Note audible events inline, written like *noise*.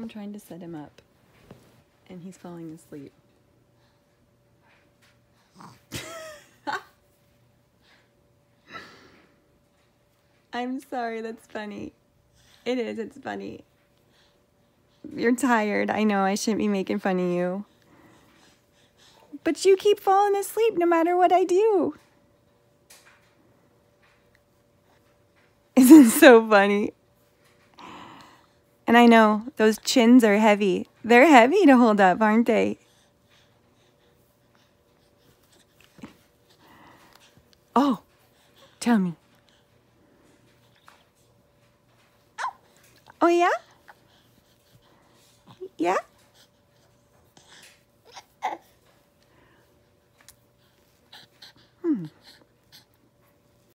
I'm trying to set him up, and he's falling asleep. *laughs* I'm sorry, that's funny. It is, it's funny. You're tired. I know I shouldn't be making fun of you. But you keep falling asleep no matter what I do. *laughs* Isn't so funny? And I know those chins are heavy. They're heavy to hold up, aren't they? Oh, tell me. Oh, yeah? Yeah?